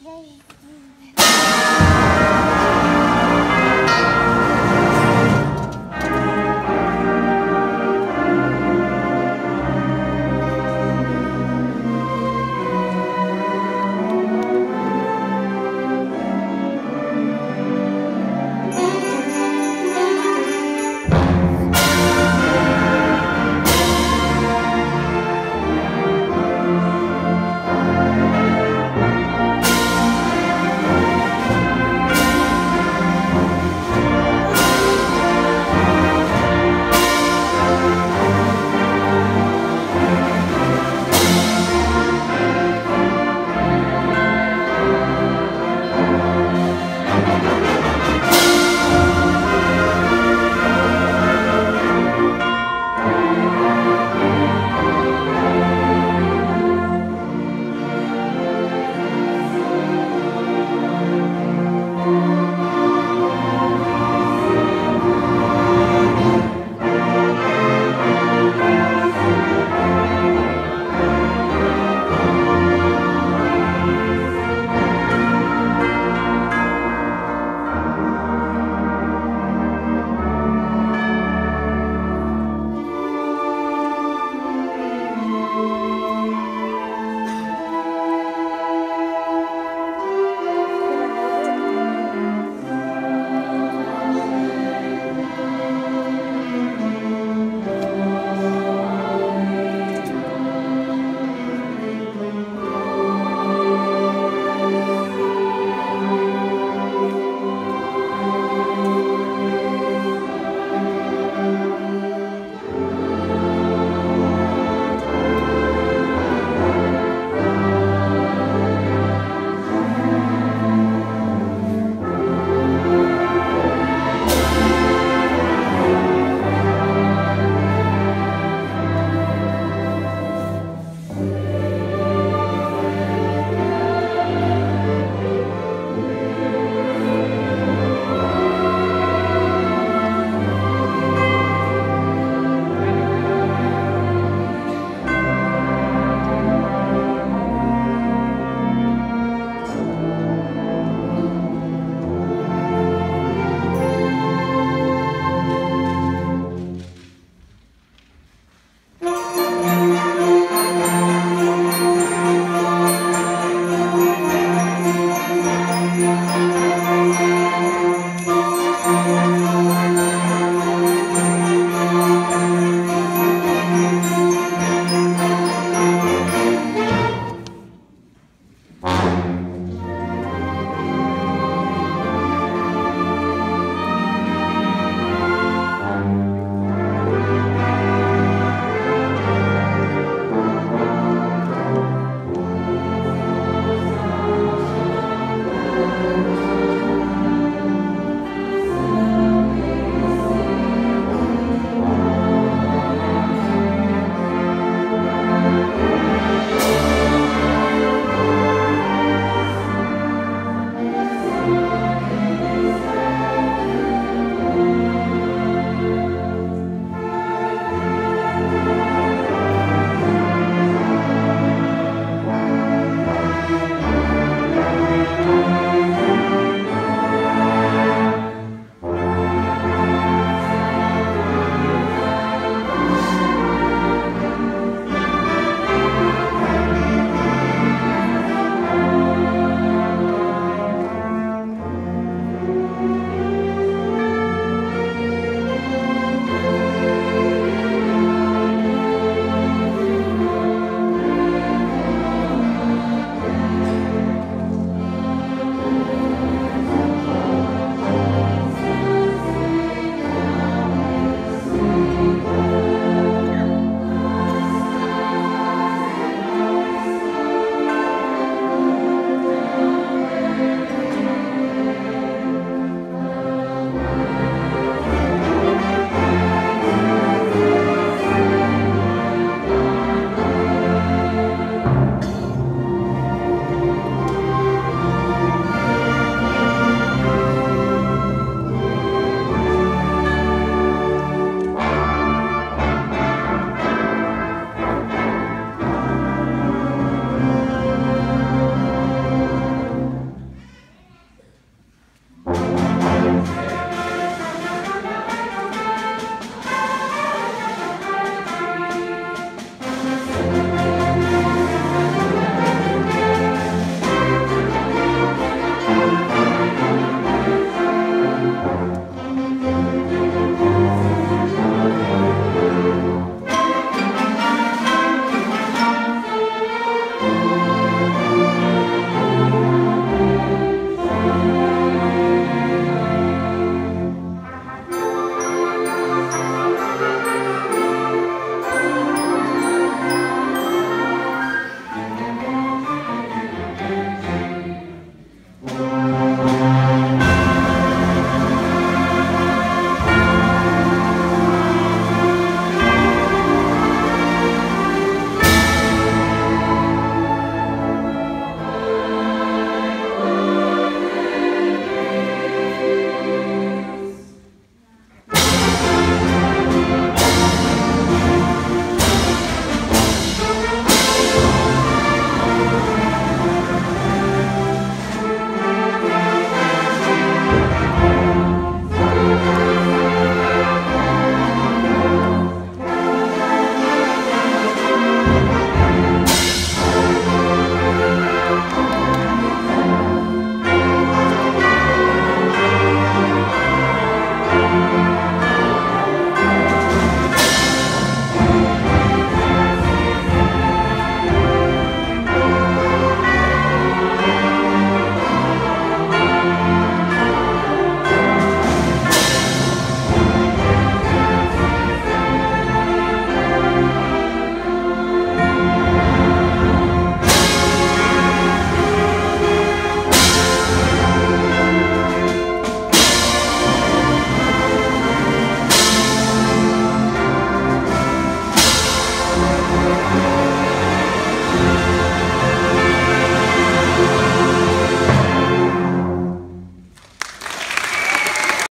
で